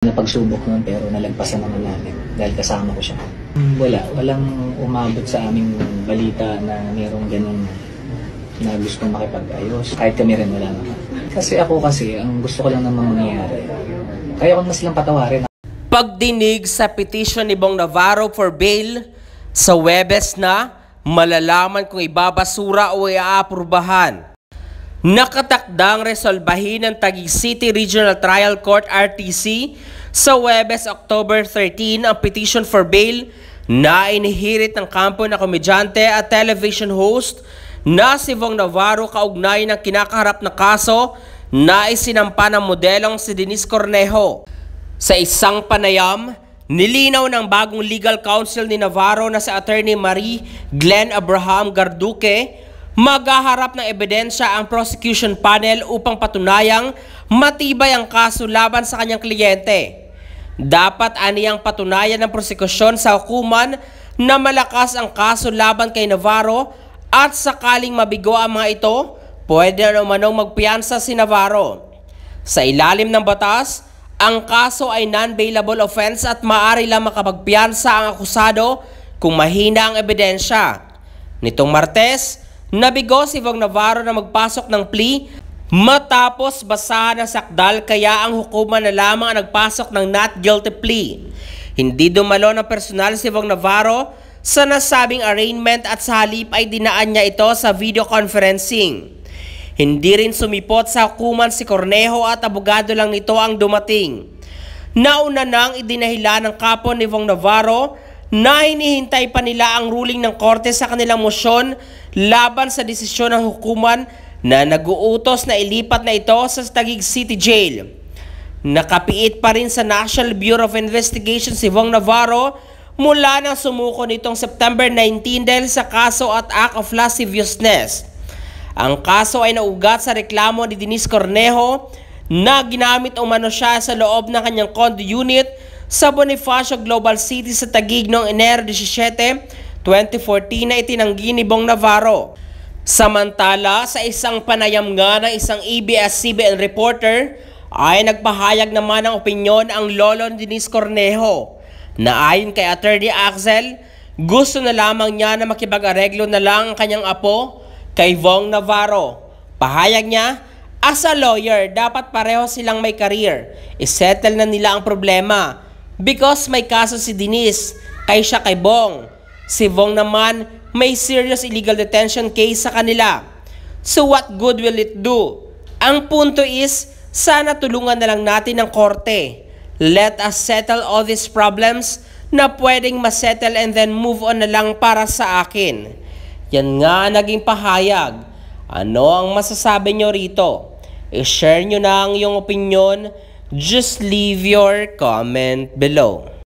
Napagsubok nun pero nalagpasan naman namin dahil kasama ko siya. Wala, walang umabot sa aming balita na mayroong ganun na gustong makipag-ayos. Kahit kami rin wala naman. Kasi ako kasi, ang gusto ko lang naman mangyayari. Kaya ko na silang patawarin. Pagdinig sa petition ni Bong Navarro for bail sa Webes na malalaman kung ibabasura o iaaprubahan. Nakatakdang resolbahin ng Taguig City Regional Trial Court RTC sa Webes October 13 ang petition for bail na inihirit ng kampo na komedyante at television host na si Vong Navarro kaugnay ng kinakaharap na kaso na isinampa ng modelong si Denise Cornejo. Sa isang panayam, nilinaw ng bagong legal counsel ni Navarro na si Attorney Marie Glenn Abraham Garduque maghaharap ng ebidensya ang prosecution panel upang patunayang matibay ang kaso laban sa kanyang kliyente. Dapat aniyang patunayan ng prosekusyon sa hukuman na malakas ang kaso laban kay Navarro at sakaling mabigo ang mga ito, pwede na umanong magpiyansa si Navarro. Sa ilalim ng batas, ang kaso ay non-bailable offense at maaari lang makapagpiyansa ang akusado kung mahina ang ebidensya. Nitong Martes, nabigo si Vong Navarro na magpasok ng plea matapos basahan ng sakdal kaya ang hukuman na lamang ang nagpasok ng not guilty plea. Hindi dumalo ng personal si Vong Navarro sa nasabing arraignment at sa halip ay dinaan niya ito sa video conferencing. Hindi rin sumipot sa hukuman si Cornejo at abogado lang nito ang dumating. Nauna nang idinahila ng kapon ni Vong Navarro na hinihintay pa nila ang ruling ng korte sa kanilang mosyon laban sa desisyon ng hukuman na naguutos na ilipat na ito sa Taguig City Jail. Nakapiit pa rin sa National Bureau of Investigation si Vong Navarro mula nang sumuko nitong September 19 dahil sa kaso at act of lasciviousness. Ang kaso ay naugat sa reklamo ni Denise Cornejo na ginamit umano siya sa loob ng kanyang condo unit sa Bonifacio Global City sa Taguig noong Enero 17, 2014 na itinanggi ni Bong Navarro. Samantala, sa isang panayam nga ng isang ABS-CBN reporter, ay nagpahayag naman ng opinyon ang lolo ni Denise Cornejo na ayon kay Attorney Axel, gusto na lamang niya na makipag-areglo na lang ang kanyang apo kay Vong Navarro. Pahayag niya, as a lawyer, dapat pareho silang may career. Isettle na nila ang problema. Because may kaso si Denise, kay siya kay Bong. Si Vong naman, may serious illegal detention case sa kanila. So what good will it do? Ang punto is, sana tulungan na lang natin ng korte. Let us settle all these problems na pwedeng masettle and then move on na lang para sa akin. Yan nga naging pahayag. Ano ang masasabi nyo rito? I-share nyo na ang iyong opinion. Just leave your comment below.